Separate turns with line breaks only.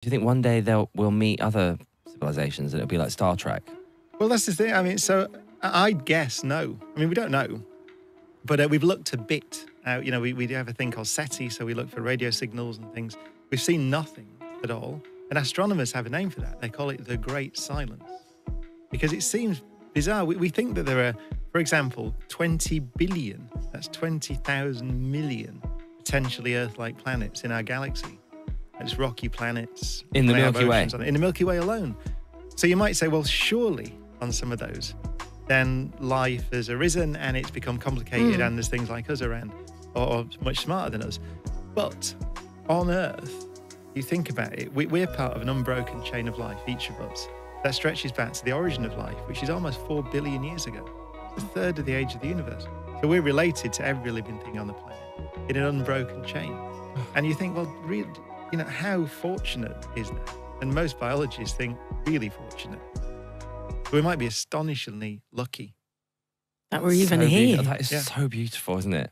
Do you think one day they'll we'll meet other civilizations and it'll be like Star Trek?
Well, that's the thing. I mean, so I- I'd guess no. I mean, we don't know, but uh, we've looked a bit out. You know, we, we do have a thing called SETI, so we look for radio signals and things. We've seen nothing at all. And astronomers have a name for that. They call it the Great Silence because it seems bizarre. We, we think that there are, for example, 20 billion, that's 20,000 million potentially Earth like planets in our galaxy. It's rocky planets.
In the Milky Way.
oceans on it, In the Milky Way alone. So you might say, well, surely on some of those, then life has arisen and it's become complicated hmm. and there's things like us around or, or much smarter than us. But on Earth, you think about it, we, we're part of an unbroken chain of life, each of us, that stretches back to the origin of life, which is almost four billion years ago. A third of the age of the universe. So we're related to every living thing on the planet in an unbroken chain. And you think, well, really, you know, how fortunate is that? And most biologists think really fortunate. We might be astonishingly lucky.
That we're even
So
here.
beautiful. That is
Yeah.
so beautiful, isn't it?